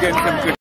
Get some good